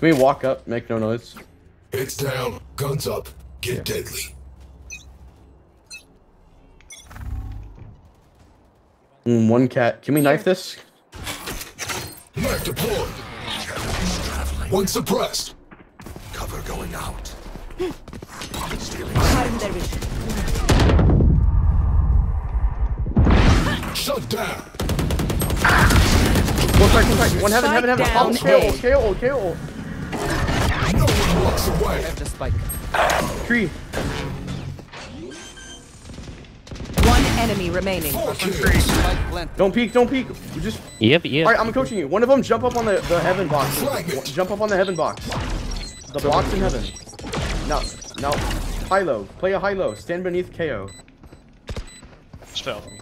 Can we walk up, make no noise? It's down. Guns up. Get deadly. Mm, one cat. Can we knife this? Knife deployed. One suppressed. Cover going out. Cutting their vision. Shut down. One strike, one strike. One heaven, heaven, heaven. Oh, Spike KO, down KO, KO. No one walks away. Have the spike. Tree. One enemy remaining. Four kills. Spike planted. Don't peek, don't peek. We just. Yep, yep. Alright, I'm coaching you. One of them jump up on the, the heaven box. Jump up on the heaven box. The box in heaven. No, no. High low. Play a high low. Stand beneath KO. Just fell for me.